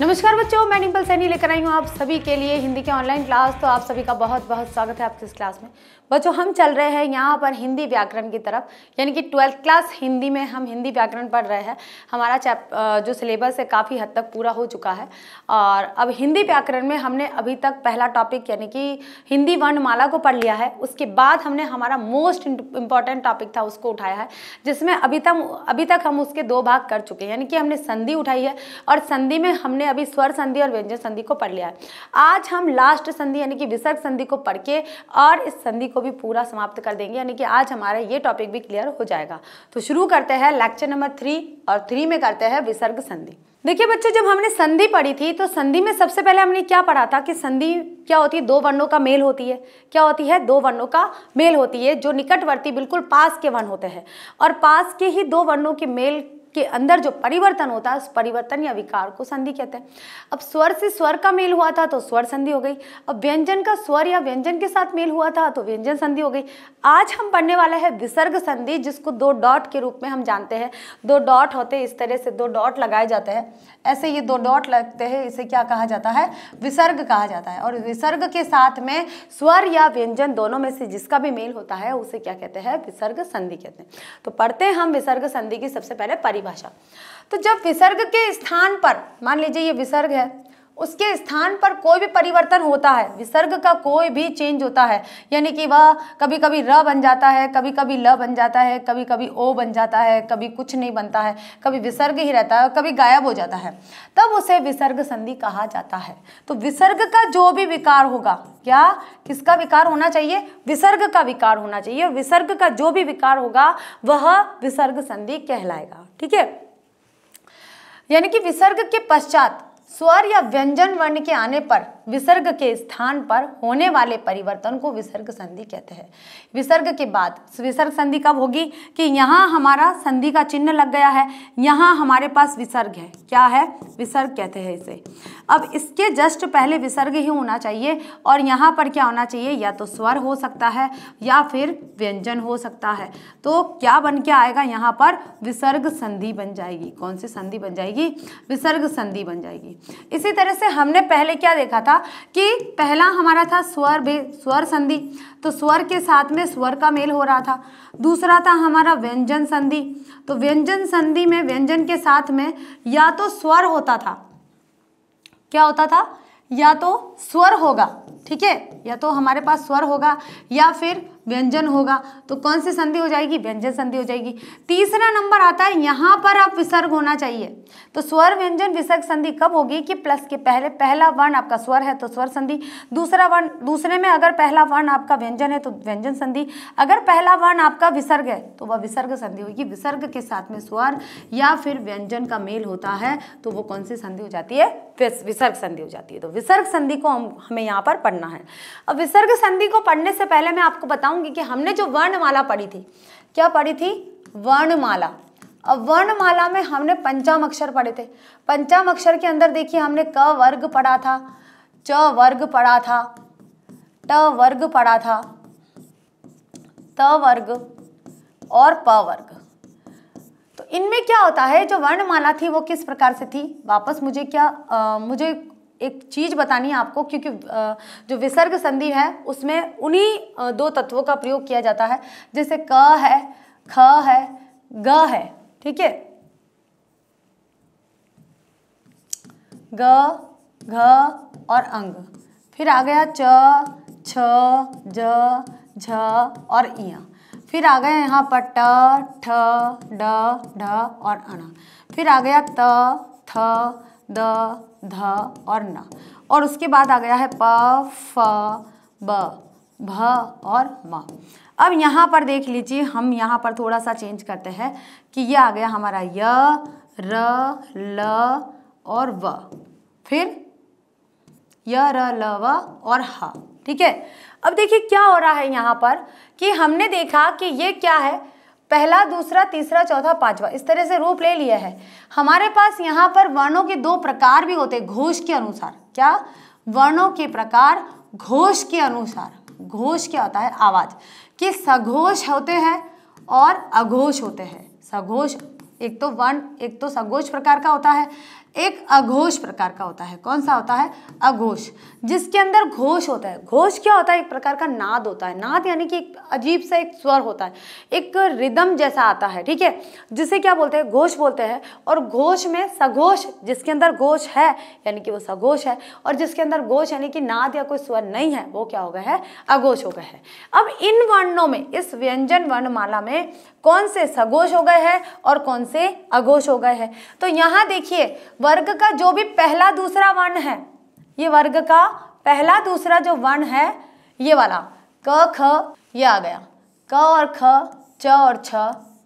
नमस्कार बच्चों, मैं डिम्पल सैनी लेकर आई हूँ आप सभी के लिए हिंदी के ऑनलाइन क्लास तो आप सभी का बहुत बहुत स्वागत है आपकी इस क्लास में। बच्चों, हम चल रहे हैं यहाँ पर हिंदी व्याकरण की तरफ़। यानी कि ट्वेल्थ क्लास हिंदी में हम हिंदी व्याकरण पढ़ रहे हैं। हमारा चैप जो सिलेबस है काफ़ी हद तक पूरा हो चुका है। और अब हिंदी व्याकरण में हमने अभी तक पहला टॉपिक यानी कि हिंदी वर्णमाला को पढ़ लिया है। उसके बाद हमने हमारा मोस्ट इंपॉर्टेंट टॉपिक था, उसको उठाया है, जिसमें अभी तक अभी तक हम उसके दो भाग कर चुके हैं। यानी कि हमने संधि उठाई है, और संधि में हमने अभी स्वर संधि और व्यंजन संधि को पढ़ लिया है। आज हम लास्ट संधि यानी कि विसर्ग संधि को पढ़ के और इस संधि को भी पूरा समाप्त कर देंगे, यानी कि आज हमारा ये टॉपिक भी क्लियर हो जाएगा। तो शुरू करते हैं लेक्चर नंबर थ्री और थ्री में करते हैं विसर्ग संधि। देखिए बच्चों, जब हमने संधि पढ़ी थी तो संधि में सबसे पहले हमने क्या पढ़ा था कि संधि क्या होती है? दो वर्णों का मेल होती है। क्या होती है? दो वर्णों का मेल होती है, जो निकटवर्ती बिल्कुल पास के वर्ण होते हैं। और पास के ही दो वर्णों के मेल के अंदर जो परिवर्तन होता है, उस परिवर्तन या विकार को संधि कहते हैं। अब स्वर से स्वर का मेल हुआ था तो स्वर संधि हो गई। अब व्यंजन का स्वर या व्यंजन के साथ मेल हुआ था तो व्यंजन संधि हो गई। आज हम पढ़ने वाला है विसर्ग संधि, जिसको दो डॉट के रूप में हम जानते हैं। दो डॉट होते, इस तरह से दो डॉट लगाए जाते हैं। ऐसे ये दो डॉट लगते हैं, इसे क्या कहा जाता है? विसर्ग कहा जाता है। और विसर्ग के साथ में स्वर या व्यंजन दोनों में से जिसका भी मेल होता है, उसे क्या कहते हैं? विसर्ग संधि कहते हैं। तो पढ़ते हैं हम विसर्ग संधि की सबसे पहले परिभाषा। तो जब विसर्ग के स्थान पर, मान लीजिए ये विसर्ग है, उसके स्थान पर कोई भी परिवर्तन होता है, विसर्ग का कोई भी चेंज होता है, यानी कि वह कभी कभी र बन जाता है कभी कभी ल बन जाता है कभी कभी ओ बन जाता है, कभी कुछ नहीं बनता है, कभी विसर्ग ही रहता है, कभी गायब हो जाता है, तब उसे विसर्ग संधि कहा जाता है। तो विसर्ग का जो भी विकार होगा, क्या किसका विकार होना चाहिए? विसर्ग का विकार होना चाहिए। विसर्ग का जो भी विकार होगा, वह विसर्ग संधि कहलाएगा। ठीक है? यानी कि विसर्ग के पश्चात स्वर या व्यंजन वर्ण के आने पर विसर्ग के स्थान पर होने वाले परिवर्तन को विसर्ग संधि कहते हैं। विसर्ग के बाद, विसर्ग संधि कब होगी? कि यहाँ हमारा संधि का चिन्ह लग गया है, यहाँ हमारे पास विसर्ग है। क्या है? विसर्ग कहते हैं इसे। अब इसके जस्ट पहले विसर्ग ही होना चाहिए और यहाँ पर क्या होना चाहिए? या तो स्वर हो सकता है या फिर व्यंजन हो सकता है। तो क्या बन के आएगा यहाँ पर? विसर्ग संधि बन जाएगी। कौन सी संधि बन जाएगी? विसर्ग संधि बन जाएगी। इसी तरह से हमने पहले क्या देखा था? कि पहला हमारा था स्वर भे स्वर संधि। तो स्वर के साथ में स्वर का मेल हो रहा था। दूसरा था हमारा व्यंजन संधि। तो व्यंजन संधि में, व्यंजन के साथ में या तो स्वर होता था। क्या होता था? या तो स्वर होगा, ठीक है? या तो हमारे पास स्वर होगा, या फिर व्यंजन होगा तो कौन सी संधि हो जाएगी? व्यंजन संधि हो जाएगी। तीसरा नंबर आता है, यहाँ पर अब विसर्ग होना चाहिए। तो स्वर व्यंजन विसर्ग संधि कब होगी कि प्लस के पहले, पहला वर्ण आपका स्वर है तो स्वर संधि। दूसरा वर्ण, दूसरे में अगर पहला वर्ण आपका व्यंजन है तो व्यंजन संधि। अगर पहला वर्ण आपका विसर्ग है तो वह विसर्ग संधि होगी। विसर्ग के साथ में स्वर या फिर व्यंजन का मेल होता है तो वो कौन सी संधि हो जाती है? विसर्ग संधि हो जाती है। तो विसर्ग संधि को हम यहाँ पर पढ़ना है। अब विसर्ग संधि को पढ़ने से पहले मैं आपको बताऊँगी कि हमने जो वर्णमाला पढ़ी थी। क्या पढ़ी थी? वर्णमाला। अब वर्णमाला में हमने पंचाम अक्षर पढ़े थे। पंचाम अक्षर के अंदर देखिए हमने क वर्ग पढ़ा था च वर्ग पढ़ा था ट वर्ग पढ़ा था त वर्ग और प वर्ग। तो इनमें क्या होता है? जो वर्णमाला थी वो किस प्रकार से थी? वापस मुझे क्या आ, मुझे एक चीज़ बतानी है आपको, क्योंकि जो विसर्ग संधि है, उसमें उन्हीं दो तत्वों का प्रयोग किया जाता है। जैसे क है, ख है, ग है, ठीक है? ग, घ और अंग। फिर आ गया च, छ, ज, झ और इया फिर आ गया यहाँ पर ट, ठ, ड, ढ और अण। फिर आ गया त, थ, द ध और न। और उसके बाद आ गया है प, फ, ब, भ और म। अब यहाँ पर देख लीजिए, हम यहाँ पर थोड़ा सा चेंज करते हैं कि ये आ गया हमारा य, र, ल और व। फिर य, र, ल, व और ह। ठीक है? अब देखिए क्या हो रहा है यहाँ पर कि हमने देखा कि ये क्या है? पहला, दूसरा, तीसरा, चौथा, पांचवा, इस तरह से रूप ले लिया है। हमारे पास यहाँ पर वर्णों के दो प्रकार भी होते हैं, घोष के अनुसार। क्या? वर्णों के प्रकार घोष के अनुसार। घोष क्या होता है? आवाज़। कि सघोष होते हैं और अघोष होते हैं। सघोष, एक तो वर्ण, एक तो सघोष प्रकार का होता है। एक अघोष प्रकार का होता है। कौन सा होता है? अघोष। जिसके अंदर घोष होता है। घोष क्या होता है? एक प्रकार का नाद होता है। नाद यानी कि एक अजीब सा एक स्वर होता है। एक रिदम जैसा आता है, ठीक है? जिसे क्या बोलते हैं? घोष बोलते हैं। और घोष में सघोष, जिसके अंदर घोष है, यानी कि वो सघोष है, और जिसके अंदर घोष यानी कि नाद या कोई स्वर नहीं है, वो क्या हो गया है? अघोष हो गया है। अब इन वर्णों में, इस व्यंजन वर्णमाला में कौन से सघोष हो गए हैं और कौन से अघोष हो गए हैं? तो यहाँ देखिए वर्ग का जो भी पहला दूसरा वर्ण है ये वर्ग का पहला दूसरा जो वर्ण है ये वाला क ख ये आ गया। क और ख च और छ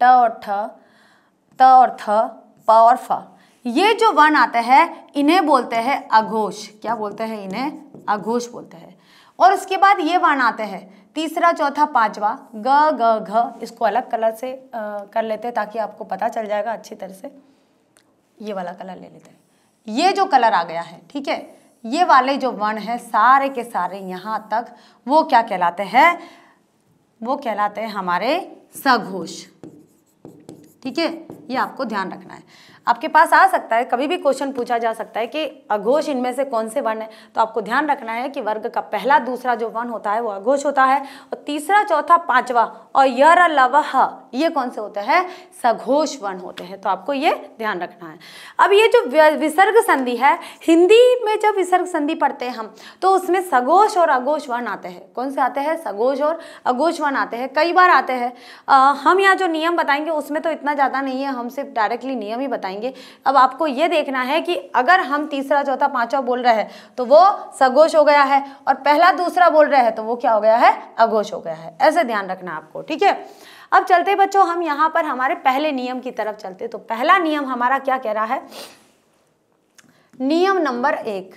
ट और ठ त और थ प और फ। ये जो वर्ण आते हैं इन्हें बोलते हैं अघोष। क्या बोलते हैं इन्हें? अघोष बोलते हैं। और उसके बाद ये वर्ण आते हैं तीसरा चौथा पांचवा ग ग घ इसको अलग कलर से आ, कर लेते हैं ताकि आपको पता चल जाएगा अच्छी तरह से। ये वाला कलर ले लेते हैं। ये जो कलर आ गया है, ठीक है? ये वाले जो वर्ण है, सारे के सारे यहाँ तक वो क्या कहलाते हैं? वो कहलाते हैं हमारे सघोष। ठीक है? ये आपको ध्यान रखना है। आपके पास आ सकता है, कभी भी क्वेश्चन पूछा जा सकता है कि अघोष इनमें से कौन से वर्ण है? तो आपको ध्यान रखना है कि वर्ग का पहला, दूसरा जो वर्ण होता है वो अघोष होता है और तीसरा, चौथा, पांचवा और यर लवह ये कौन से होते हैं? सघोष वर्ण होते हैं। तो आपको ये ध्यान रखना है। अब ये जो विसर्ग संधि है, हिंदी में जब विसर्ग संधि पढ़ते हैं हम तो उसमें सघोष और अघोष वर्ण आते हैं। कौन से आते हैं? सघोष और अघोष वर्ण आते हैं। कई बार आते हैं। हम यहाँ जो नियम बताएँगे, उसमें तो इतना ज़्यादा नहीं है, हम सिर्फ़ डायरेक्टली नियम ही बताएँगे। जाएँगे। अब आपको ये देखना है कि अगर हम तीसरा, चौथा, पांचवा बोल रहे हैं तो वो सघोष हो गया है और पहला, दूसरा बोल रहे हैं तो वो क्या हो गया है? अघोष हो गया है। ऐसे ध्यान रखना आपको, ठीक है? अब चलते बच्चों, हम यहाँ पर हमारे पहले नियम की तरफ़ चलते तो पहला नियम हमारा क्या कह रहा है? नियम नंबर एक।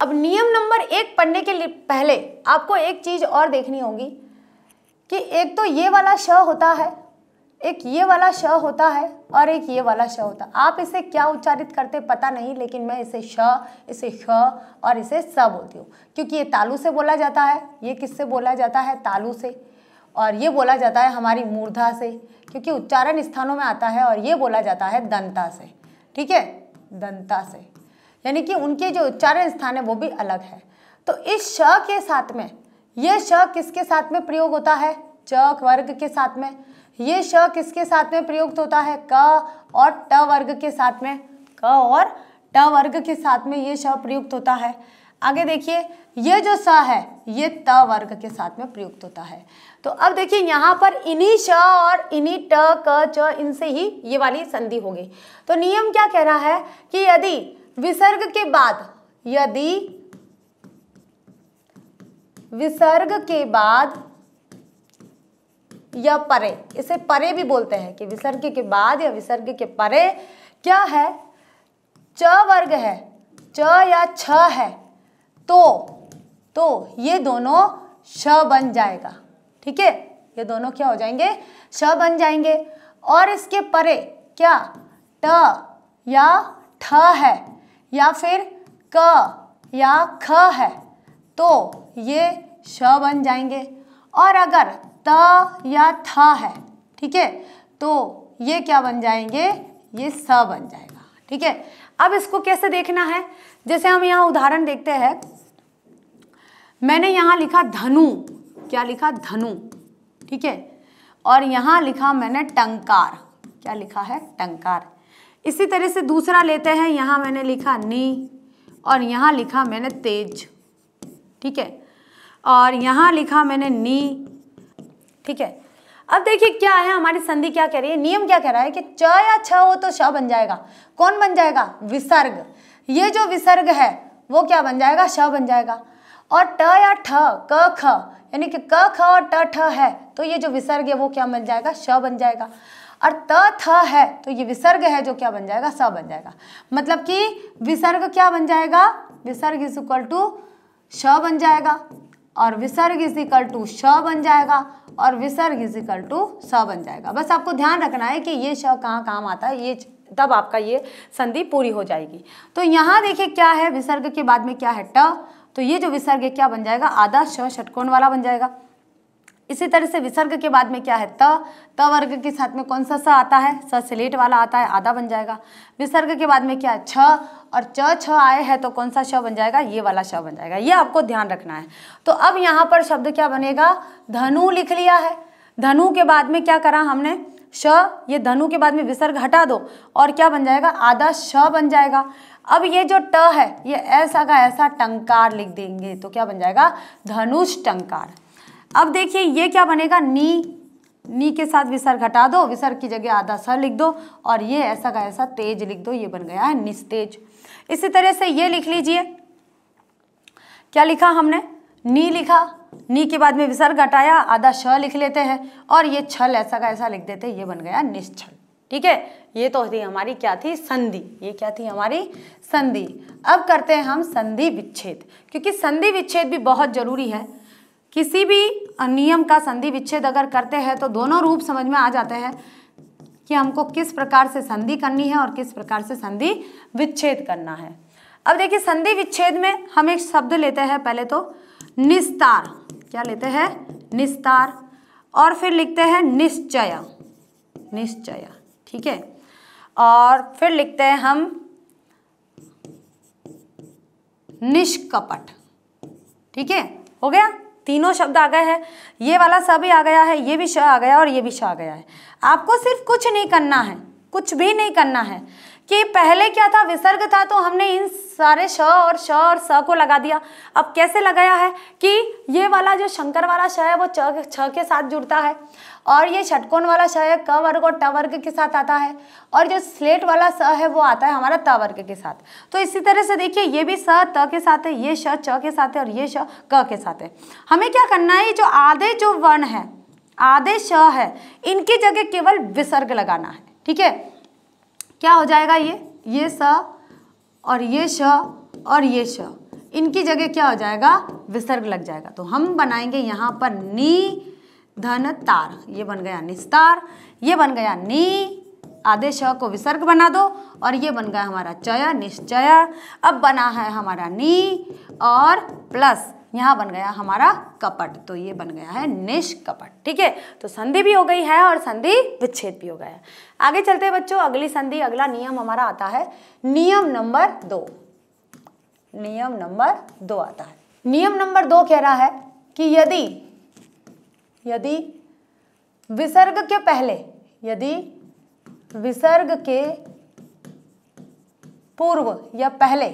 अब नियम नंबर एक पढ़ने के लिए पहले आपको एक चीज़ और देखनी होगी कि एक तो ये वाला श होता है एक ये वाला श होता है और एक ये वाला श होता है। आप इसे क्या उच्चारित करते पता नहीं, लेकिन मैं इसे श, इसे ख और इसे स बोलती हूँ। क्योंकि ये तालू से बोला जाता है, ये किससे बोला जाता है? तालू से। और ये बोला जाता है हमारी मूर्धा से, क्योंकि उच्चारण स्थानों में आता है और ये बोला जाता है दंता से। ठीक है? दंता से। यानी कि उनके जो उच्चारण स्थान है वो भी अलग है। तो इस श के साथ में, ये श किसके साथ में प्रयोग होता है? च वर्ग के साथ में। ये श किसके साथ में प्रयुक्त होता है? क और ट वर्ग के साथ में, क और ट वर्ग के साथ में ये श प्रयुक्त होता है। आगे देखिए, ये जो स है, ये त वर्ग के साथ में प्रयुक्त होता है। तो अब देखिए, यहाँ पर इन्हीं श और इन्हीं ट, क, च, इनसे ही ये वाली संधि होगी। तो नियम क्या कह रहा है कि यदि विसर्ग के बाद, यदि विसर्ग के बाद या परे, इसे परे भी बोलते हैं कि विसर्ग के बाद या विसर्ग के परे। क्या है? च वर्ग है, च या छ है तो तो ये दोनों श बन जाएगा, ठीक है? ये दोनों क्या हो जाएँगे? श बन जाएँगे। और इसके परे क्या? ट या ठ है, या फिर क या ख है तो ये श बन जाएँगे। और अगर त या था है, ठीक है? तो ये क्या बन जाएँगे? ये स बन जाएगा, ठीक है? अब इसको कैसे देखना है? जैसे हम यहाँ उदाहरण देखते हैं। मैंने यहाँ लिखा धनु, क्या लिखा? धनु, ठीक है? और यहाँ लिखा मैंने टंकार, क्या लिखा है? टंकार। इसी तरह से दूसरा लेते हैं, यहाँ मैंने लिखा नी, और यहाँ लिखा मैंने तेज, ठीक है? और यहाँ लिखा मैंने नी ठीक है? अब देखिए, क्या है, हमारी संधि क्या कह रही है? नियम क्या कह रहा है कि च या छ हो तो श बन जाएगा। कौन बन जाएगा? विसर्ग। ये जो विसर्ग है, वो क्या बन जाएगा? श बन जाएगा। और ट या ठ, क, ख, यानी कि क, ख और ट, ठ है तो ये जो विसर्ग है, वो क्या बन जाएगा? श बन जाएगा। और त, थ है तो ये विसर्ग है, जो क्या बन जाएगा? स बन जाएगा। मतलब कि विसर्ग क्या बन जाएगा? विसर्ग इज़ इक्वल टू श बन जाएगा। और विसर्ग इज़ इक्वल टू श बन जाएगा और विसर्ग इज़ इक्वल टू स बन जाएगा। बस आपको ध्यान रखना है कि ये श कहाँ काम आता है, ये तब आपका ये संधि पूरी हो जाएगी। तो यहाँ देखिए क्या है, विसर्ग के बाद में क्या है ट? तो ये जो विसर्ग क्या बन जाएगा? आधा श षटकोण वाला बन जाएगा। इसी तरह से विसर्ग के बाद में क्या है त? त वर्ग के साथ में कौन सा स आता है? स सिलेट वाला आता है, आधा बन जाएगा। विसर्ग के बाद में क्या है? छ और च, छ आए है तो कौन सा श बन जाएगा? ये वाला श बन जाएगा। ये आपको ध्यान रखना है। तो अब यहाँ पर शब्द क्या बनेगा? धनु लिख लिया है। धनु के बाद में क्या करा हमने? श, ये धनु के बाद में विसर्ग हटा दो और क्या बन जाएगा? आधा श बन जाएगा। अब ये जो ट है, ये ऐसा का ऐसा टंकार लिख देंगे तो क्या बन जाएगा? धनुष टंकार। अब देखिए, ये क्या बनेगा? नी। नी के साथ विसर्ग हटा दो। विसर्ग की जगह आधा स लिख दो और ये ऐसा का ऐसा तेज लिख दो। ये बन गया है निस्तेज। इसी तरह से ये लिख लीजिए। क्या लिखा हमने? नी लिखा। नी के बाद में विसर्ग हटाया, आधा श लिख लेते हैं और ये छल ऐसा का ऐसा लिख देते हैं, ये बन गया निश्चल ठीक है? ये तो थी हमारी क्या थी? संधि। ये क्या थी हमारी? संधि। अब करते हैं हम संधि विच्छेद। क्योंकि संधि विच्छेद भी बहुत ज़रूरी है। किसी भी नियम का संधि विच्छेद अगर करते हैं तो दोनों रूप समझ में आ जाते हैं। कि हमको किस प्रकार से संधि करनी है और किस प्रकार से संधि विच्छेद करना है। अब देखिए, संधि विच्छेद में हम एक शब्द लेते हैं पहले तो निस्तार। क्या लेते हैं? निस्तार। और फिर लिखते हैं निश्चय। निश्चय। ठीक है? और फिर लिखते हैं हम निष्कपट। ठीक है? हो गया? तीनों शब्द आ गए हैं। ये वाला स भी आ गया है, ये भी श आ गया और ये भी श आ गया है। आपको सिर्फ़ कुछ नहीं करना है, कुछ भी नहीं करना है। कि पहले क्या था, विसर्ग था तो हमने इन सारे श और श और स को लगा दिया। अब कैसे लगाया है कि ये वाला जो शंकर वाला श है, वो छ के साथ जुड़ता है। और ये षटकोण वाला श है, क वर्ग और ट वर्ग के साथ आता है। और जो स्लेट वाला स है, वो आता है हमारा त वर्ग के साथ। तो इसी तरह से देखिए, ये भी स, त के साथ है, ये श, च के साथ है और ये श, क के साथ है। हमें क्या करना है जो आधे जो वर्ण है, आधे श है, इनकी जगह केवल विसर्ग लगाना है, ठीक है? क्या हो जाएगा ये? ये स और ये श और ये श। इनकी जगह क्या हो जाएगा? विसर्ग लग जाएगा। तो हम बनाएँगे यहाँ पर नी धन तार। ये बन गया निस्तार, ये बन गया नी। आधे श को विसर्ग बना दो और ये बन गया हमारा चय, निश्चय। अब बना है हमारा नी और प्लस यहाँ बन गया हमारा कपट। तो ये बन गया है निष्कपट, ठीक है? तो संधि भी हो गई है और संधि विच्छेद भी हो गया है। आगे चलते हैं बच्चों, अगली संधि, अगला नियम हमारा आता है। नियम नंबर दो। नियम नंबर दो आता है। नियम नंबर दो कह रहा है कि यदि यदि विसर्ग के पहले, यदि विसर्ग के पूर्व या पहले,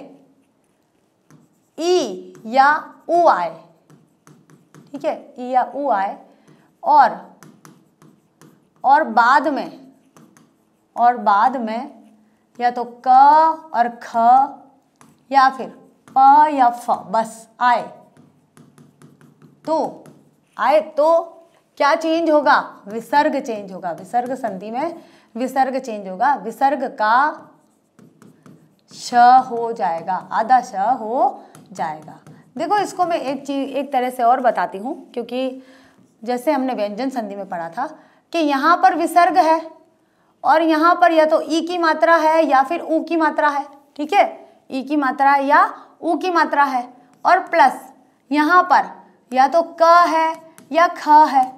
ई या उ आए, ठीक है, ई या उ आए, और और बाद में, और बाद में, या तो क और ख, या फिर प या फ, बस आए तो आए तो क्या चेंज होगा? विसर्ग चेंज होगा। विसर्ग संधि में विसर्ग चेंज होगा। विसर्ग का श हो जाएगा। आधा श हो जाएगा। देखो, इसको मैं एक चीज़ एक तरह से और बताती हूँ, क्योंकि जैसे हमने व्यंजन संधि में पढ़ा था कि यहाँ पर विसर्ग है और यहाँ पर या तो ई की मात्रा है या फिर ऊ की मात्रा है। ठीक है? ई की मात्रा या ऊ की मात्रा है और प्लस यहाँ पर या तो क है या ख है।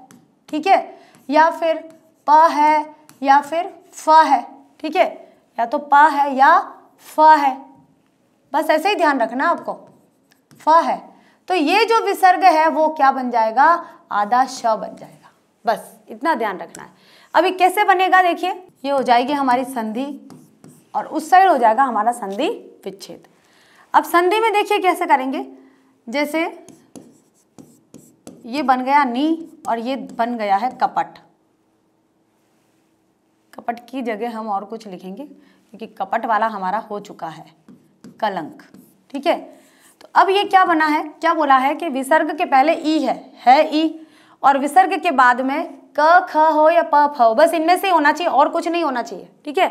ठीक है? या फिर प है, या फिर फ है, ठीक है? या तो प है या फ है। बस ऐसे ही ध्यान रखना आपको। फ है। तो ये जो विसर्ग है, वो क्या बन जाएगा? आधा श बन जाएगा। बस इतना ध्यान रखना है। अभी कैसे बनेगा देखिए। ये हो जाएगी हमारी संधि और उस साइड हो जाएगा हमारा संधि विच्छेद। अब संधि में देखिए कैसे करेंगे। जैसे ये बन गया नी और ये बन गया है कपट। कपट की जगह हम और कुछ लिखेंगे, क्योंकि कपट वाला हमारा हो चुका है, कलंक। ठीक है? तो अब ये क्या बना है? क्या बोला है कि विसर्ग के पहले ई है है ई, और विसर्ग के बाद में क, ख, हो या प, फ, हो, बस इनमें से होना चाहिए, और कुछ नहीं होना चाहिए। ठीक है?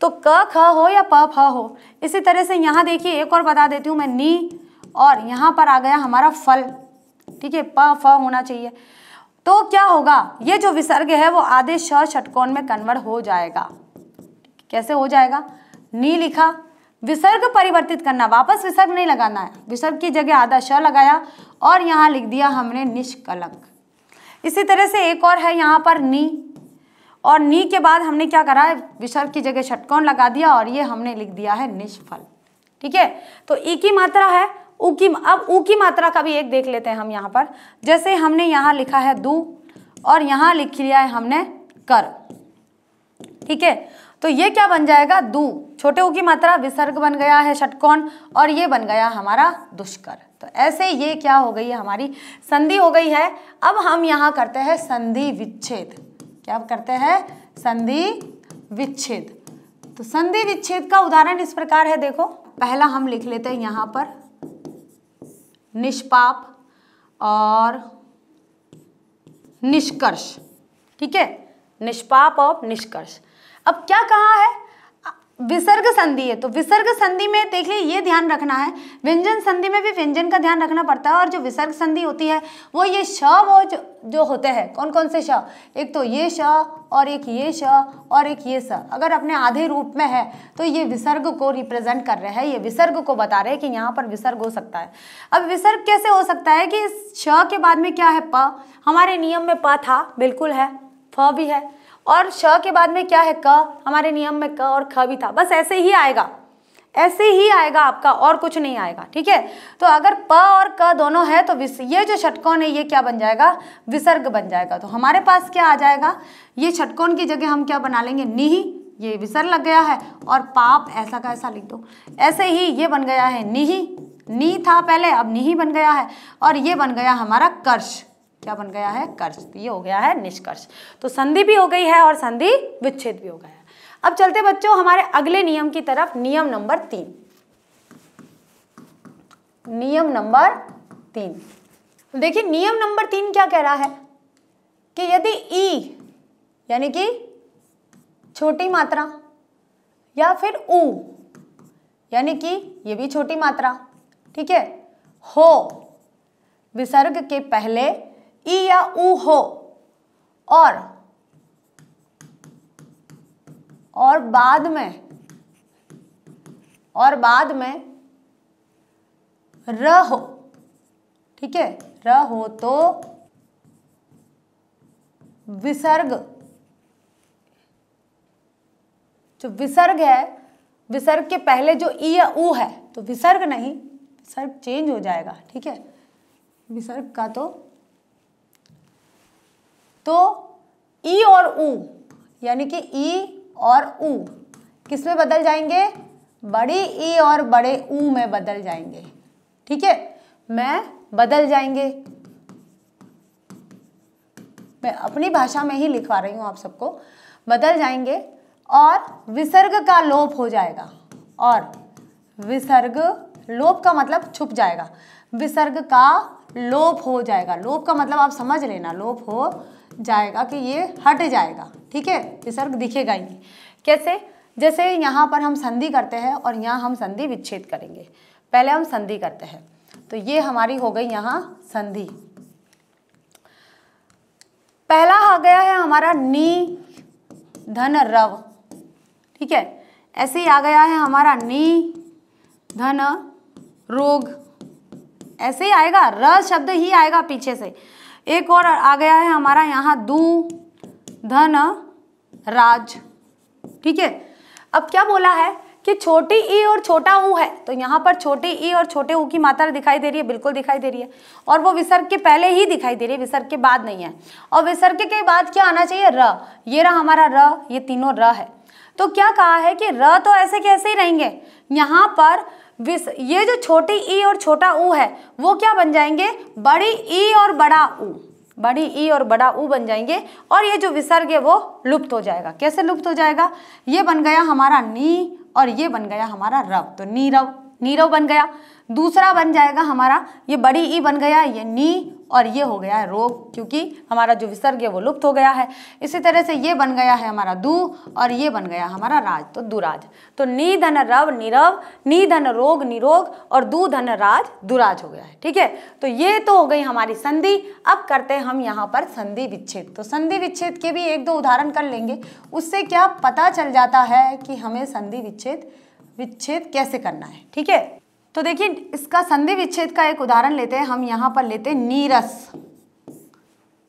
तो क, ख, हो या प, फ, हो, इसी तरह से यहाँ देखिए, एक और बता देती हूँ मैं नी, और यहाँ पर आ गया हमारा फल। ठीक है प फ होना चाहिए। तो क्या होगा? ये जो विसर्ग है, वो आधे श षटकोण में कन्वर्ट हो जाएगा। कैसे हो जाएगा? नी लिखा, विसर्ग परिवर्तित करना, वापस विसर्ग नहीं लगाना है। विसर्ग की जगह आधा श लगाया और यहाँ लिख दिया हमने निष्कलंक। इसी तरह से एक और है यहाँ पर नी। और नी के बाद हमने क्या करा है? विसर्ग की जगह षटकोण लगा दिया और ये हमने लिख दिया है निष्फल। ठीक है? तो एक की मात्रा है ऊ की अब ऊ की मात्रा का भी एक देख लेते हैं हम यहाँ पर। जैसे हमने यहाँ लिखा है दू और यहाँ लिख लिया है हमने कर। ठीक है? तो ये क्या बन जाएगा? दू। छोटे ऊ की मात्रा विसर्ग बन गया है षटकोण और ये बन गया हमारा दुष्कर। तो ऐसे ये क्या हो गई है हमारी? संधि हो गई है। अब हम यहाँ करते हैं संधि विच्छेद। क्या करते हैं? संधि विच्छेद। तो संधि विच्छेद का उदाहरण इस प्रकार है, देखो। पहला हम लिख लेते हैं यहाँ पर। निष्पाप और निष्कर्ष। ठीक है? निष्पाप और निष्कर्ष। अब क्या कहा है? विसर्ग संधि है तो विसर्ग संधि में देख लीजिए ये ध्यान रखना है। व्यंजन संधि में भी व्यंजन का ध्यान रखना पड़ता है और जो विसर्ग संधि होती है वो ये श वो जो, जो होते हैं कौन कौन से श? एक तो ये श और एक ये श और एक ये स। अगर अपने आधे रूप में है तो ये विसर्ग को रिप्रेजेंट कर रहे हैं ये विसर्ग को बता रहे हैं कि यहाँ पर विसर्ग हो सकता है। अब विसर्ग कैसे हो सकता है कि श के बाद में क्या है प? हमारे नियम में प था बिल्कुल है फ भी है। और श के बाद में क्या है क? हमारे नियम में क और ख भी था। बस ऐसे ही आएगा। ऐसे ही आएगा आपका, और कुछ नहीं आएगा, ठीक है? तो अगर प और क दोनों है तो ये जो षटकोण है, ये क्या बन जाएगा? विसर्ग बन जाएगा। तो हमारे पास क्या आ जाएगा? ये षटकोण की जगह हम क्या बना लेंगे? निही ये विसर्ग लग गया है। और पाप, ऐसा का ऐसा लिख दो। ऐसे ही ये बन गया है निही नी था पहले, अब निही बन गया है। और ये बन गया हमारा कर्ष। क्या बन गया है? कर्ष ये हो गया है निष्कर्ष। तो संधि भी हो गई है और संधि विच्छेद भी हो गया है। अब चलते बच्चों हमारे अगले नियम की तरफ़। नियम नंबर तीन। नियम नंबर तीन। देखिए, नियम नंबर तीन क्या कह रहा है? कि यदि ई, यानी कि छोटी मात्रा, या फिर ऊ, यानी कि ये भी छोटी मात्रा, ठीक है, हो, विसर्ग के पहले ई या ऊ हो। और और बाद में, और बाद में र हो। ठीक है? र हो तो विसर्ग। जो विसर्ग है, विसर्ग के पहले जो ई या ऊ है तो विसर्ग नहीं, विसर्ग चेंज हो जाएगा। ठीक है? विसर्ग का तो तो ई और ऊ, यानी कि ई और ऊ, किसमें बदल जाएँगे? बड़ी ई और बड़े ऊ में बदल जाएँगे। ठीक है? मैं बदल जाएँगे। मैं अपनी भाषा में ही लिखवा रही हूँ आप सबको। बदल जाएँगे और विसर्ग का लोप हो जाएगा। और विसर्ग, लोप का मतलब छुप जाएगा। विसर्ग का लोप हो जाएगा। लोप का मतलब आप समझ लेना, लोप हो जाएगा कि ये हट जाएगा, ठीक है? विसर्ग दिखेगा ही नहीं। कैसे? जैसे यहाँ पर हम संधि करते हैं और यहाँ हम संधि विच्छेद करेंगे। पहले हम संधि करते हैं। तो ये हमारी हो गई यहाँ संधि। पहला आ गया है हमारा नी धन रव, ठीक है? ऐसे ही आ गया है हमारा नी धन रोग। ऐसे ही आएगा, र शब्द ही आएगा पीछे से। एक और आ गया है हमारा यहाँ दू, धन, राज। ठीक है? अब क्या बोला है कि छोटी ई और छोटा ऊ है? तो यहाँ पर छोटी ई और छोटे ऊ की मात्रा दिखाई दे रही है, बिल्कुल दिखाई दे रही है। और वो विसर्ग के पहले ही दिखाई दे रही है, विसर्ग के बाद नहीं है। और विसर्ग के बाद क्या आना चाहिए? र। ये रहा हमारा र, ये तीनों र है। तो क्या कहा है कि र तो ऐसे कैसे ही रहेंगे। यहाँ पर विस, ये जो छोटी ई और छोटा ऊ है, वो क्या बन जाएँगे? बड़ी ई और बड़ा ऊ बड़ी ई और बड़ा ऊ बन जाएँगे और ये जो विसर्ग है, वो लुप्त हो जाएगा। कैसे लुप्त हो जाएगा? ये बन गया हमारा नी और ये बन गया हमारा रव। तो नीरव नीरव बन गया। दूसरा बन जाएगा हमारा, ये बड़ी ई बन गया, ये नी और ये हो गया है रोग, क्योंकि हमारा जो विसर्ग है वो लुप्त हो गया है। इसी तरह से ये बन गया है हमारा दू और ये बन गया हमारा राज तो दुराज। तो नी धन रव, निरव, नी धन रोग, निरोग और दू धन राज दुराज हो गया है, ठीक है? तो ये तो हो गई हमारी संधि। अब करते हैं हम यहाँ पर संधि विच्छेद। तो संधि विच्छेद के भी एक दो उदाहरण कर लेंगे। उससे क्या पता चल जाता है कि हमें संधि विच्छेद विच्छेद कैसे करना है, ठीक है? तो देखिए, इसका संधि विच्छेद का एक उदाहरण लेते हैं। हम यहाँ पर लेते हैं नीरस।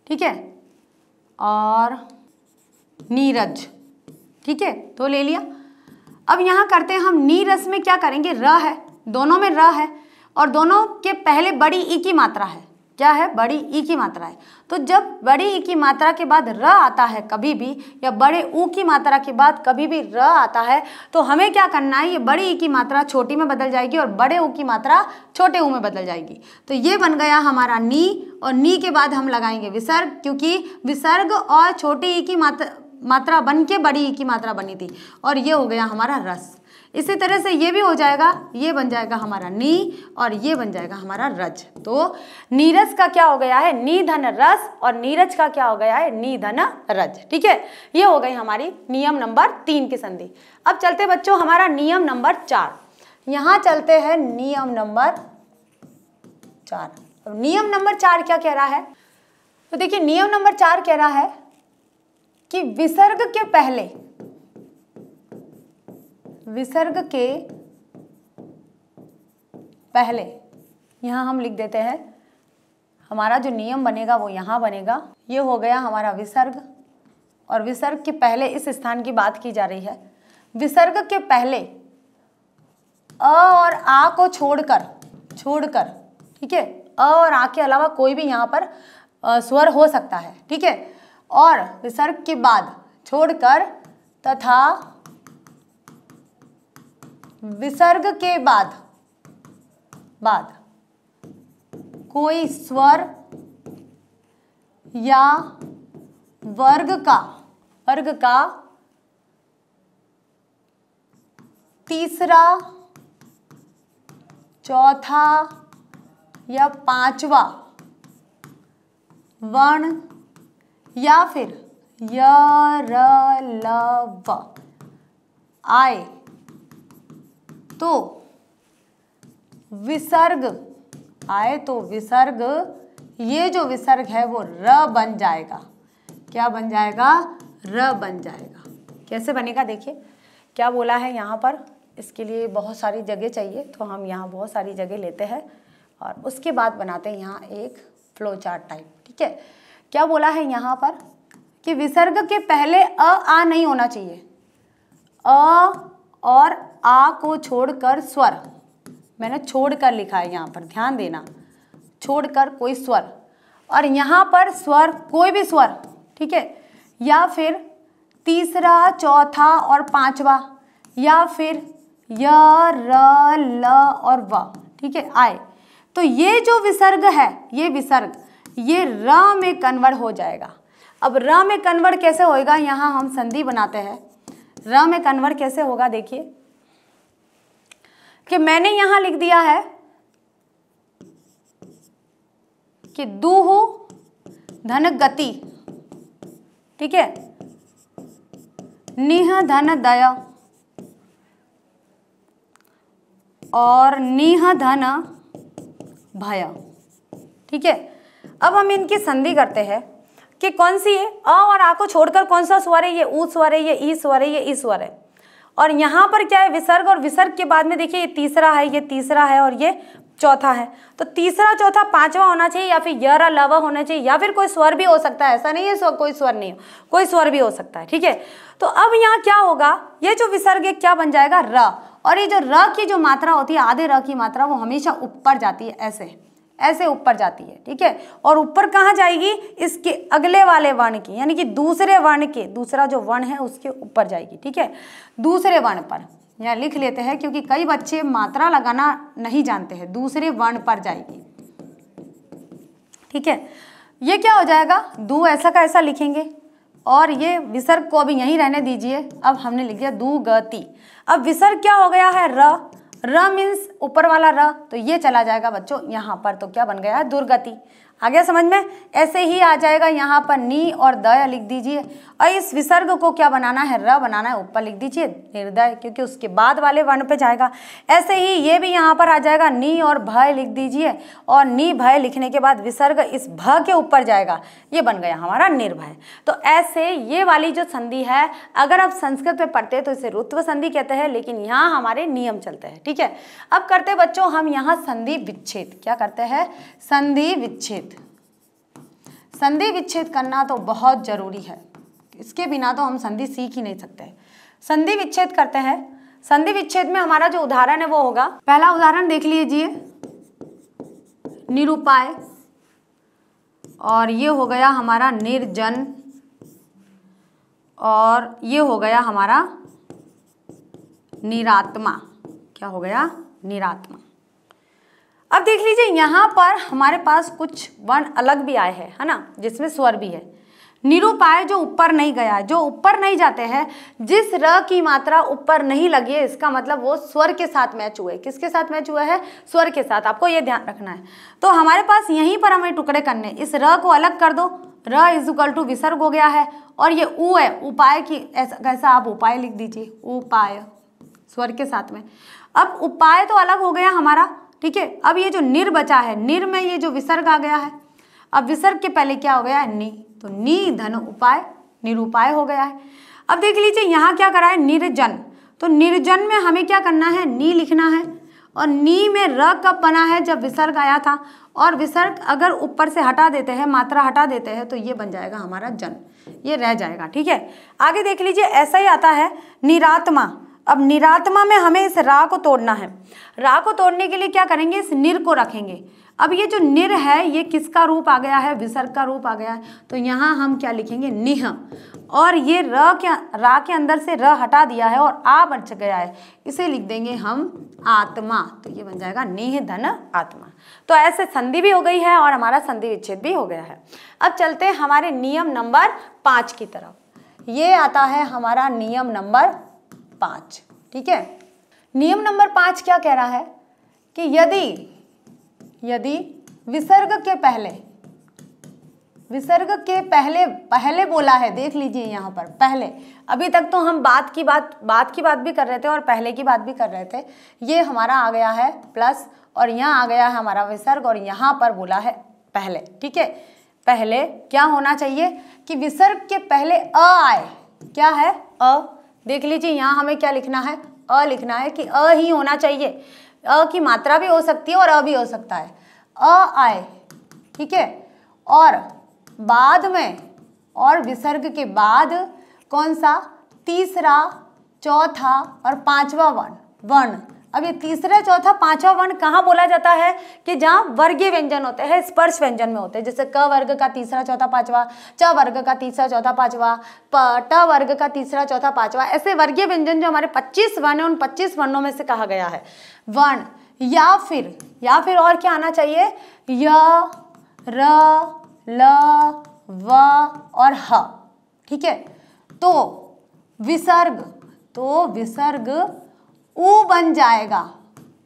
ठीक है? और नीरज। ठीक है? तो ले लिया। अब यहाँ करते हैं हम नीरस में क्या करेंगे? र है। दोनों में र है। और दोनों के पहले बड़ी ई की मात्रा है। क्या है? बड़ी ई की मात्रा है। तो जब बड़ी ई की मात्रा के बाद र आता है कभी भी, या बड़े ऊ की मात्रा के बाद कभी भी र आता है तो हमें क्या करना है? ये बड़ी ई की मात्रा छोटी में बदल जाएगी और बड़े ऊ की मात्रा छोटे ऊ में बदल जाएगी। तो ये बन गया हमारा नी, और नी के बाद हम लगाएँगे विसर्ग, क्योंकि विसर्ग और छोटी ई की मात्रा मात्रा बन के बड़ी ई की मात्रा बनी थी, और ये हो गया हमारा रस। इसी तरह से ये भी हो जाएगा, ये बन जाएगा हमारा नी और ये बन जाएगा हमारा रज। तो नीरज का क्या हो गया है? नी धन रस और नीरज का क्या हो गया है? नी धन रज। ठीक है? ये हो गई हमारी नियम नंबर तीन की संधि। अब चलते बच्चों हमारा नियम नंबर चार। यहाँ चलते हैं नियम नंबर चार। अब नियम नंबर चार क्या कह रहा है? तो देखिए, नियम नंबर चार कह रहा है कि विसर्ग के पहले विसर्ग के पहले, यहाँ हम लिख देते हैं, हमारा जो नियम बनेगा वो यहाँ बनेगा। ये हो गया हमारा विसर्ग, और विसर्ग के पहले इस स्थान की बात की जा रही है। विसर्ग के पहले, अ और आ को छोड़कर छोड़कर, ठीक है? अ और आ के अलावा कोई भी यहाँ पर स्वर हो सकता है, ठीक है? और विसर्ग के बाद छोड़कर तथा विसर्ग के बाद बाद। कोई स्वर या वर्ग का वर्ग का तीसरा, चौथा या पांचवा, वर्ण या फिर य, र, ल, व, आए। तो विसर्ग, आए तो विसर्ग, ये जो विसर्ग है वो र बन जाएगा। क्या बन जाएगा? र बन जाएगा। कैसे बनेगा देखिए, क्या बोला है यहाँ पर? इसके लिए बहुत सारी जगह चाहिए तो हम यहाँ बहुत सारी जगह लेते हैं और उसके बाद बनाते हैं यहाँ एक फ्लो चार्ट टाइप ठीक है? क्या बोला है यहाँ पर कि विसर्ग के पहले अ आ नहीं होना चाहिए। अ और आ को छोड़कर स्वर। मैंने छोड़कर लिखा है यहाँ पर, ध्यान देना। छोड़कर कोई स्वर। और यहाँ पर स्वर, कोई भी स्वर, ठीक है? या फिर तीसरा, चौथा और पांचवा, या फिर य, र, ल और व, ठीक है? आए। तो ये जो विसर्ग है, ये विसर्ग, ये र में कन्वर्ट हो जाएगा। अब र में कन्वर्ट कैसे होएगा? यहाँ हम संधि बनाते हैं। र में कन्वर्ट कैसे होगा? देखिए। कि मैंने यहाँ लिख दिया है कि दूहु धन गति। ठीक है? निह धन दया। और निह धन भया। ठीक है? अब हम इनकी संधि करते हैं कि कौन सी है? अ और आ को छोड़कर कौन सा स्वर है? ये ऊ स्वर है, ये ई स्वर है, ये ई स्वर है। और यहाँ पर क्या है विसर्ग और विसर्ग के बाद में देखिए ये तीसरा है ये तीसरा है और ये चौथा है। तो तीसरा चौथा पांचवा होना चाहिए या फिर यरा लवा होना चाहिए या फिर कोई स्वर भी हो सकता है। ऐसा नहीं है स्वर, कोई स्वर नहीं हो कोई स्वर भी हो सकता है ठीक है? तो अब यहाँ क्या होगा ये जो विसर्ग है क्या बन जाएगा? र। और ये जो र की जो मात्रा होती है आधे र की मात्रा वो हमेशा ऊपर जाती है ऐसे। ऐसे ऊपर जाती है, ठीक है? और ऊपर कहाँ जाएगी? इसके अगले वाले वर्ण की, यानी कि दूसरे वर्ण के, दूसरा जो वर्ण है उसके ऊपर जाएगी, ठीक है? दूसरे वर्ण पर, यहाँ लिख लेते हैं, क्योंकि कई बच्चे मात्रा लगाना नहीं जानते हैं, दूसरे वर्ण पर जाएगी। ठीक है? ये क्या हो जाएगा? दू ऐसा का ऐसा लिखेंगे, और ये विसर्ग को अभी यहीं रहने दीजिए। अब हमने लिख दिया दू गति अब विसर्ग क्या हो गया है? र। र मीन्स ऊपर वाला र तो ये चला जाएगा बच्चों यहाँ पर तो क्या बन गया है? दुर्गति। आ गया समझ में? ऐसे ही आ जाएगा यहाँ पर नी और दया लिख दीजिए। और इस विसर्ग को क्या बनाना है? र बनाना है, ऊपर लिख दीजिए, निर्दय, क्योंकि उसके बाद वाले वर्ण पे जाएगा। ऐसे ही ये भी यहाँ पर आ जाएगा, नी और भय लिख दीजिए। और नी भय लिखने के बाद विसर्ग इस भ के ऊपर जाएगा। ये बन गया हमारा निर्भय। तो ऐसे ये वाली जो संधि है, अगर आप संस्कृत में पढ़ते हैं तो इसे रुत्व संधि कहते हैं, लेकिन यहाँ हमारे नियम चलते हैं, ठीक है? अब करते बच्चों, हम यहाँ संधि विच्छेद, क्या करते हैं? संधि विच्छेद। संधि विच्छेद करना तो बहुत ज़रूरी है। इसके बिना तो हम संधि सीख ही नहीं सकते। संधि विच्छेद करते हैं। संधि विच्छेद में हमारा जो उदाहरण है वो होगा। पहला उदाहरण देख लीजिए। निरुपाय। और ये हो गया हमारा निर्जन। और ये हो गया हमारा निरात्मा। क्या हो गया? निरात्मा। अब देख लीजिए, यहाँ पर हमारे पास कुछ वर्ण अलग भी आए हैं, है ना? जिसमें स्वर भी है। निरुपाय जो ऊपर नहीं गया, जो ऊपर नहीं जाते हैं, जिस र की मात्रा ऊपर नहीं लगी है, इसका मतलब वो स्वर के साथ मैच हुए। किसके साथ मैच हुआ है? स्वर के साथ। आपको ये ध्यान रखना है। तो हमारे पास यहीं पर हमें टुकड़े करने इस र को अलग कर दो। र इज़ इक्वल टू विसर्ग हो गया है, और ये उ है, उपाय की, ऐसा, कैसा आप उपाय लिख दीजिए। उपाय, स्वर के साथ में। अब उपाय तो अलग हो गया हमारा। ठीक है? अब ये जो निर बचा है, निर में ये जो विसर्ग आ गया है, अब विसर्ग के पहले क्या हो गया है? नी। तो नी धन उपाय निरुपाय हो गया है। अब देख लीजिए, यहाँ क्या करा है? निर्जन। तो निर्जन में हमें क्या करना है? नी लिखना है। और नी में र कब बना है? जब विसर्ग आया था। और विसर्ग अगर ऊपर से हटा देते हैं, मात्रा हटा देते हैं तो ये बन जाएगा हमारा जन। ये रह जाएगा, ठीक है? आगे देख लीजिए, ऐसा ही आता है, निरात्मा। अब निरात्मा में हमें इस रा को तोड़ना है। रा को तोड़ने के लिए क्या करेंगे? इस निर को रखेंगे। अब ये जो निर है, ये किसका रूप आ गया है? विसर्ग का रूप आ गया है। तो यहाँ हम क्या लिखेंगे? निह। और ये र के रा के अंदर से र हटा दिया है और आ बच गया है। इसे लिख देंगे हम आत्मा। तो ये बन जाएगा निह धन आत्मा। तो ऐसे संधि भी हो गई है और हमारा संधि विच्छेद भी हो गया है। अब चलते हैं हमारे नियम नंबर पाँच की तरफ़। ये आता है हमारा नियम नंबर पाँच, ठीक है? नियम नंबर पाँच क्या कह रहा है? कि यदि यदि विसर्ग के पहले, विसर्ग के पहले पहले बोला है, देख लीजिए यहाँ पर, पहले। अभी तक तो हम बात की बात बात की बात भी कर रहे थे और पहले की बात भी कर रहे थे। ये हमारा आ गया है प्लस, और यहाँ आ गया है हमारा विसर्ग, और यहाँ पर बोला है पहले, ठीक है? पहले क्या होना चाहिए? कि विसर्ग के पहले अ आए। क्या है? अ। देख लीजिए, यहाँ हमें क्या लिखना है? अ लिखना है कि अ ही होना चाहिए। अ की मात्रा भी हो सकती है और अ भी हो सकता है। अ आए, ठीक है? और बाद में, और विसर्ग के बाद कौन सा? तीसरा, चौथा और पांचवा वर्ण। वर्ण। अब ये तीसरा, चौथा, पांचवा वर्ण कहाँ बोला जाता है कि जहाँ वर्गीय व्यंजन होते हैं, स्पर्श व्यंजन में होते हैं, जैसे क वर्ग का तीसरा, चौथा, पांचवा, च वर्ग का तीसरा, चौथा, पांचवा, प, ट वर्ग का तीसरा, चौथा, पांचवा, ऐसे वर्गीय व्यंजन जो हमारे 25 वर्ण है, उन 25 वर्णों में से कहा गया है। वर्ण, या फिर या फिर और क्या आना चाहिए? य, र, ल, व और ह, ठीक है? तो विसर्ग तो विसर्ग ऊ बन जाएगा।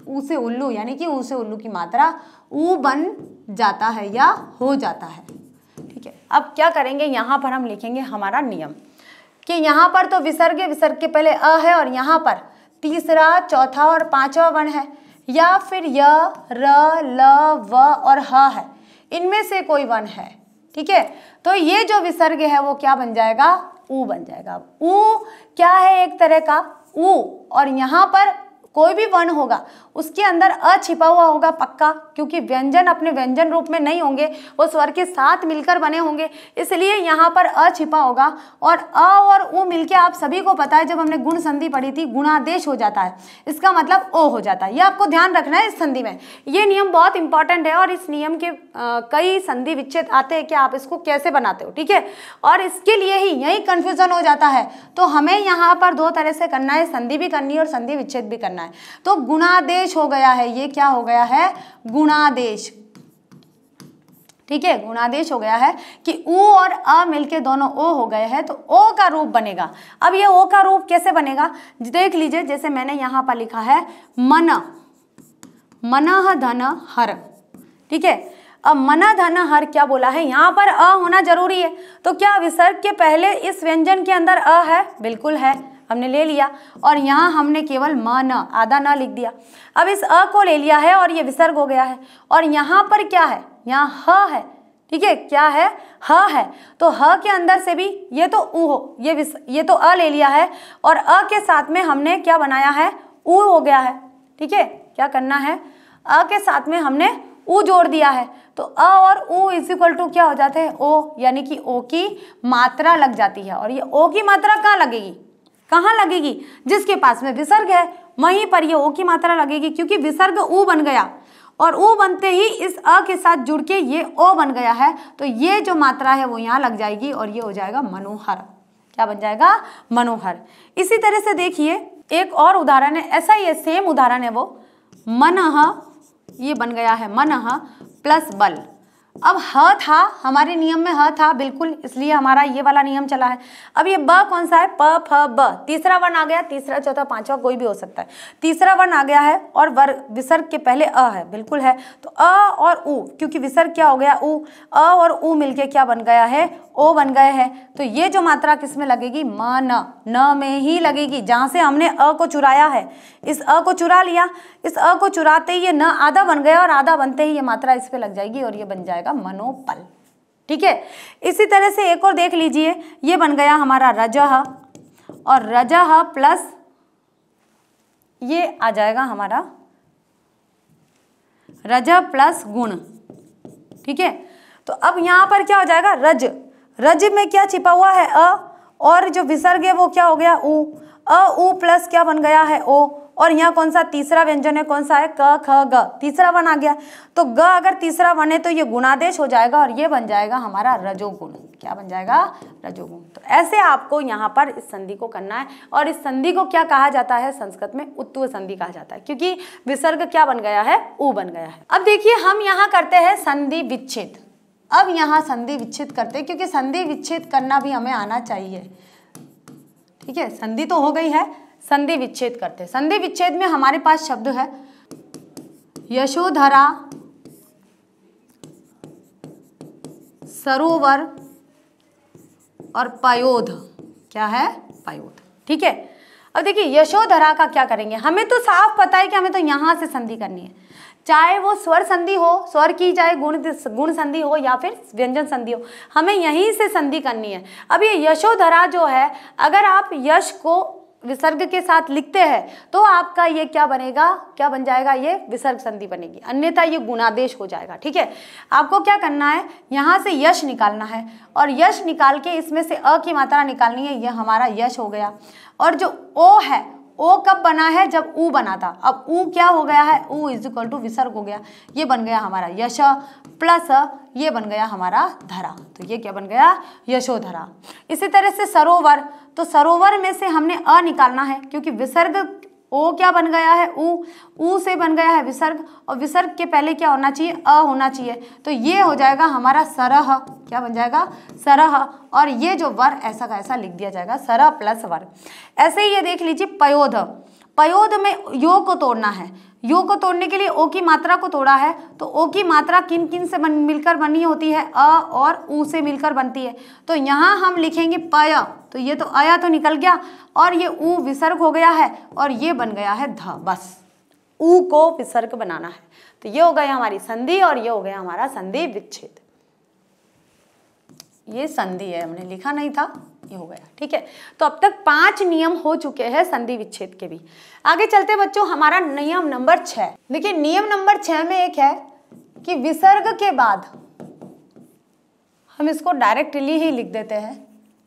ऊ से उल्लू, यानी कि ऊ से उल्लू की मात्रा ऊ बन जाता है या हो जाता है। ठीक है, अब क्या करेंगे? यहाँ पर हम लिखेंगे हमारा नियम कि यहाँ पर तो विसर्ग विसर्ग के पहले अ है और यहाँ पर तीसरा, चौथा और पांचवा वर्ण है, या फिर य, र, ल, व और ह है। इनमें से कोई वर्ण है। ठीक है तो ये जो विसर्ग है वो क्या बन जाएगा? ऊ बन जाएगा। ऊ क्या है एक तरह का? ऊ और यहाँ पर कोई भी वर्ण होगा उसके अंदर अ छिपा हुआ होगा पक्का क्योंकि व्यंजन अपने व्यंजन रूप में नहीं होंगे वो स्वर के साथ मिलकर बने होंगे इसलिए यहाँ पर अ छिपा होगा और अ और उ मिलके आप सभी को पता है जब हमने गुण संधि पढ़ी थी गुणादेश हो जाता है इसका मतलब ओ हो जाता है। ये आपको ध्यान रखना है इस संधि में। ये नियम बहुत इंपॉर्टेंट है और इस नियम के आ, कई संधि विच्छेद आते हैं कि आप इसको कैसे बनाते हो ठीक है? और इसके लिए ही यही कन्फ्यूज़न हो जाता है। तो हमें यहाँ पर दो तरह से करना है संधि भी करनी है और संधि विच्छेद भी करना है। तो गुणादेश हो गया है, ये क्या हो गया है? गुणादेश। ठीक है, गुणादेश हो गया है कि उ और अ मिलके दोनों ओ हो गए हैं तो ओ का रूप बनेगा। अब ये ओ का रूप कैसे बनेगा? देख लीजिए, जैसे मैंने यहाँ पर लिखा है, मन मन धन हर। ठीक है, अब मना धन हर क्या बोला है? यहाँ पर अ होना ज़रूरी है। तो क्या विसर्ग के पहले इस व्यंजन के अंदर अ है? बिल्कुल है। हमने ले लिया और यहाँ हमने केवल म न, आधा न लिख दिया। अब इस अ को ले लिया है और ये विसर्ग हो गया है। और यहाँ पर क्या है? यहाँ ह है। ठीक है? क्या है? ह है। तो ह के अंदर से भी ये तो उ हो, ये विस, ये तो अ ले लिया है। और अ के साथ में हमने क्या बनाया है? उ हो गया है। ठीक है? क्या करना है? अ के साथ में हमने ऊ जोड़ दिया है। तो अ और ऊ इज़ इक्वल टू क्या हो जाते हैं? ओ, यानी कि ओ की मात्रा लग जाती है। और ये ओ की मात्रा कहाँ लगेगी? कहाँ लगेगी? जिसके पास में विसर्ग है, वहीं पर ये ओ की मात्रा लगेगी, क्योंकि विसर्ग ऊ बन गया। और ऊ बनते ही इस अ के साथ जुड़ के ये ओ बन गया है। तो ये जो मात्रा है, वो यहाँ लग जाएगी और ये हो जाएगा मनोहर। क्या बन जाएगा? मनोहर। इसी तरह से देखिए, एक और उदाहरण है, ऐसा ही है सेम उदाहरण है वो। मनह ये बन गया है मनह प्लस बल। अब ह था, हमारे नियम में ह था, बिल्कुल, इसलिए हमारा ये वाला नियम चला है। अब ये ब कौन सा है? प, फ, ब। तीसरा वर्ण आ गया, तीसरा, चौथा, पांचवा, कोई भी हो सकता है। तीसरा वर्ण आ गया है और वर्ग विसर्ग के पहले अ है, बिल्कुल है। तो अ और उ, क्योंकि विसर्ग क्या हो गया? उ, अ और उ मिलके क्या बन गया है? ओ बन गए हैं। तो ये जो मात्रा किसमें लगेगी? म, न। न में ही लगेगी, जहाँ से हमने अ को चुराया है। इस अ को चुरा लिया। इस अ को चुराते ही ये न आधा बन गया और आधा बनते ही ये मात्रा इस पे लग जाएगी और ये बन जाएगा। मनोपल। ठीक है? इसी तरह से एक और देख लीजिए। ये बन गया हमारा रजह। और रजह प्लस ये आ जाएगा हमारा रज प्लस गुण। ठीक है? तो अब यहाँ पर क्या हो जाएगा? रज। रज में क्या छिपा हुआ है? अ। और जो विसर्ग है वो क्या हो गया? उ। अ, उ प्लस क्या बन गया है? ओ। और यहाँ कौन सा तीसरा व्यंजन है? कौन सा है? क, ख, ग। तीसरा वन आ गया। तो ग अगर तीसरा वन है तो ये गुणादेश हो जाएगा और ये बन जाएगा हमारा रजोगुण। क्या बन जाएगा? रजोगुण। तो ऐसे आपको यहाँ पर इस संधि को करना है और इस संधि को क्या कहा जाता है? संस्कृत में उत्तु संधि कहा जाता है, क्योंकि विसर्ग क्या बन गया है? ऊ बन गया है। अब देखिए, हम यहाँ करते हैं संधि विच्छेद। अब यहाँ संधि विच्छेद करते हैं, क्योंकि संधि विच्छेद करना भी हमें आना चाहिए। ठीक है? संधि तो हो गई है, संधि विच्छेद करते संधि विच्छेद में हमारे पास शब्द है, यशोधरा, सरोवर और पयोध। क्या है? पयोध। ठीक है? अब देखिए, यशोधरा का क्या करेंगे? हमें तो साफ़ पता है कि हमें तो यहाँ से संधि करनी है। चाहे वो स्वर संधि हो, स्वर की चाहे गुण गुण संधि हो या फिर व्यंजन संधि हो, हमें यहीं से संधि करनी है। अब ये यशोधरा जो है, अगर आप यश को विसर्ग के साथ लिखते हैं तो आपका ये क्या बनेगा? क्या बन जाएगा? ये विसर्ग संधि बनेगी। अन्यथा ये गुणादेश हो जाएगा, ठीक है? आपको क्या करना है? यहाँ से यश निकालना है और यश निकाल के इसमें से अ की मात्रा निकालनी है, ये हमारा यश हो गया। और जो ओ है ओ कब बना है जब ऊ बना था। अब ऊ क्या हो गया है? ऊ इज़ इक्वल टू विसर्ग हो गया। ये बन गया हमारा यश प्लस ये बन गया हमारा धरा। तो ये क्या बन गया? यशोधरा। इसी तरह से सरोवर। तो सरोवर में से हमने अ निकालना है, क्योंकि विसर्ग ओ क्या बन गया है? ऊ ऊ से बन गया है विसर्ग, और विसर्ग के पहले क्या होना चाहिए? अ होना चाहिए। तो ये हो जाएगा हमारा सरह। क्या बन जाएगा? सरह। और ये जो वर, ऐसा का ऐसा लिख दिया जाएगा, सरह प्लस वर। ऐसे ही ये देख लीजिए, पयोध। पयोध में यो को तोड़ना है। यो को तोड़ने के लिए ओ की मात्रा को तोड़ा है तो ओ की मात्रा किन किन से बन, मिलकर बनी होती है? अ और ऊ से मिलकर बनती है। तो यहाँ हम लिखेंगे पय तो ये तो आया तो निकल गया, और ये ऊ विसर्ग हो गया है, और ये बन गया है ध, बस। ऊ को विसर्ग बनाना है। तो ये हो गया हमारी संधि, और ये हो गया हमारा संधि विच्छेद। ये संधि है, हमने लिखा नहीं था। ये हो गया, ठीक है? तो अब तक पाँच नियम हो चुके हैं संधि विच्छेद के भी। आगे चलते बच्चों, हमारा नियम नंबर छह। देखिए, नियम नंबर छह में एक है कि विसर्ग के बाद हम इसको डायरेक्टली ही लिख देते हैं,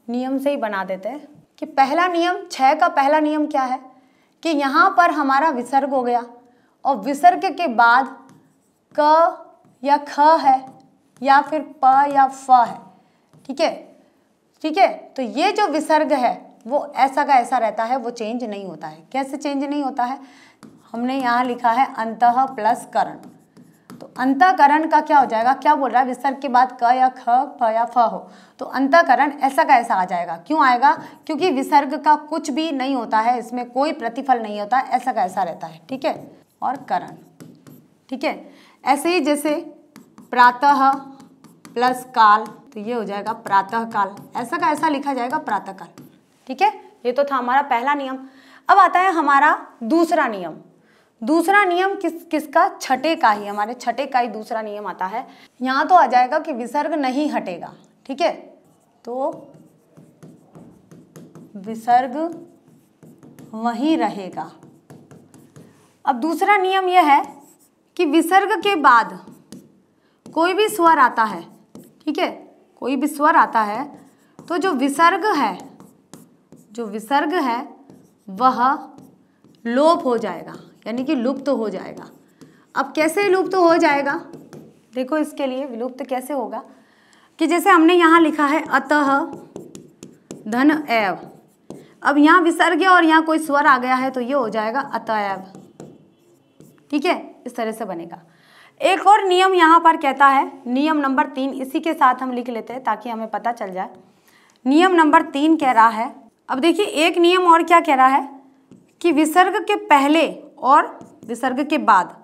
नियम से ही बना देते हैं कि पहला नियम, छह का पहला नियम क्या है? कि यहाँ पर हमारा विसर्ग हो गया और विसर्ग के बाद क या ख है या फिर प या फ है, ठीक है? ठीक है? तो ये जो विसर्ग है, वो ऐसा का ऐसा रहता है, वो चेंज नहीं होता है। कैसे चेंज नहीं होता है? हमने यहाँ लिखा है अंत प्लस करण। तो अंतकरण का क्या हो जाएगा? क्या बोल रहा है? विसर्ग के बाद क या ख, फ या फ हो। तो अंतकरण ऐसा का ऐसा आ जाएगा। क्यों आएगा? क्योंकि विसर्ग का कुछ भी नहीं होता है, इसमें कोई प्रतिफल नहीं होता, ऐसा का ऐसा रहता है। ठीक है? और करण। ठीक है? ऐसे ही जैसे प्रातः प्लस काल तो ये हो जाएगा प्रातः काल ऐसा का ऐसा लिखा जाएगा प्रातः काल ठीक है? ये तो था हमारा पहला नियम। अब आता है हमारा दूसरा नियम। दूसरा नियम किस, किसका? छठे का ही, हमारे छठे का ही दूसरा नियम आता है। यहाँ तो आ जाएगा कि विसर्ग नहीं हटेगा। ठीक है? तो विसर्ग वहीं रहेगा। अब दूसरा नियम यह है कि विसर्ग के बाद कोई भी स्वर आता है ठीक है? कोई भी स्वर आता है तो जो विसर्ग है, जो विसर्ग है, वह लोप हो जाएगा, यानी कि लुप्त तो हो जाएगा। अब कैसे लुप्त तो हो जाएगा? देखो इसके लिए विलुप्त तो कैसे होगा? कि जैसे हमने यहाँ लिखा है, अतः धन एव। अब यहाँ विसर्ग और यहाँ कोई स्वर आ गया है तो ये हो जाएगा अतएव। ठीक है? इस तरह से बनेगा। एक और नियम यहाँ पर कहता है, नियम नंबर तीन, इसी के साथ हम लिख लेते हैं ताकि हमें पता चल जाए। नियम नंबर तीन कह रहा है, अब देखिए एक नियम और क्या कह रहा है कि विसर्ग के पहले और विसर्ग के बाद,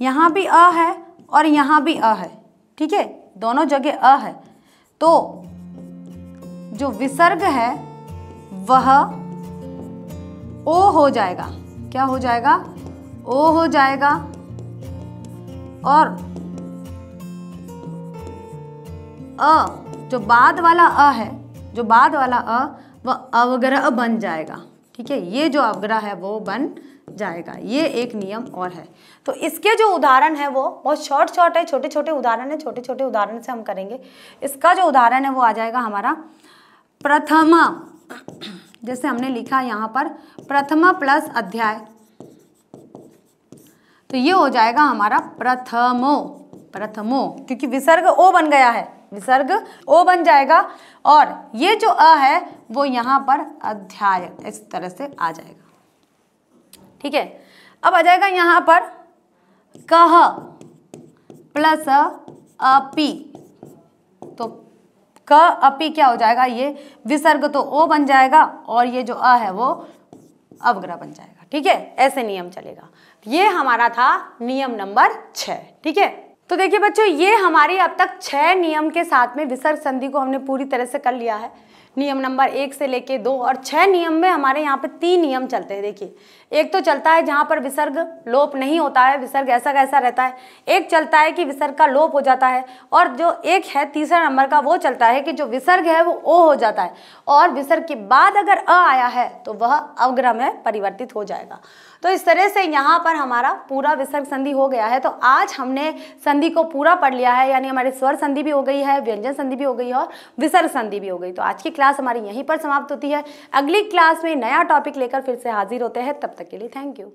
यहाँ भी अ है और यहाँ भी अ है, ठीक है? दोनों जगह अ है। तो जो विसर्ग है, वह ओ हो जाएगा। क्या हो जाएगा? ओ हो जाएगा। और अ, जो बाद वाला अ है, जो बाद वाला अ, वह अवग्रह बन जाएगा। ठीक है? ये जो अवग्रह है, वो बन जाएगा। ये एक नियम और है। तो इसके जो उदाहरण है, वो बहुत शॉर्ट शॉर्ट है छोटे छोटे उदाहरण है छोटे छोटे उदाहरण से हम करेंगे। इसका जो उदाहरण है, वो आ जाएगा हमारा प्रथमा। जैसे हमने लिखा यहाँ पर, प्रथमा प्लस अध्याय। तो ये हो जाएगा हमारा प्रथमो प्रथमो, क्योंकि विसर्ग ओ बन गया है। विसर्ग ओ बन जाएगा और ये जो अ है, वो यहाँ पर अध्याय इस तरह से आ जाएगा। ठीक है? अब आ जाएगा यहाँ पर कह प्लस अपी। तो क अपी क्या हो जाएगा? ये विसर्ग तो ओ बन जाएगा और ये जो अ है, वो अवग्रह बन जाएगा। ठीक है? ऐसे नियम चलेगा। ये हमारा था नियम नंबर छ ठीक है? तो देखिए बच्चों, ये हमारी अब तक छह नियम के साथ में विसर्ग संधि को हमने पूरी तरह से कर लिया है। नियम नंबर एक से लेके दो, और छह नियम में हमारे यहाँ पे तीन नियम चलते हैं, देखिए। एक तो चलता है जहाँ पर विसर्ग लोप नहीं होता है, विसर्ग ऐसा कैसा रहता है। एक चलता है कि विसर्ग का लोप हो जाता है, और जो एक है तीसरा नंबर का, वो चलता है कि जो विसर्ग है, वो ओ हो जाता है। और विसर्ग के बाद अगर अ आया है तो वह अवग्रह में परिवर्तित हो जाएगा। तो इस तरह से यहाँ पर हमारा पूरा विसर्ग संधि हो गया है। तो आज हमने संधि को पूरा पढ़ लिया है, यानी हमारी स्वर संधि भी हो गई है, व्यंजन संधि भी हो गई है और विसर्ग संधि भी हो गई। तो आज की क्लास हमारी यहीं पर समाप्त होती है। अगली क्लास में नया टॉपिक लेकर फिर से हाजिर होते हैं। तब तक के लिए थैंक यू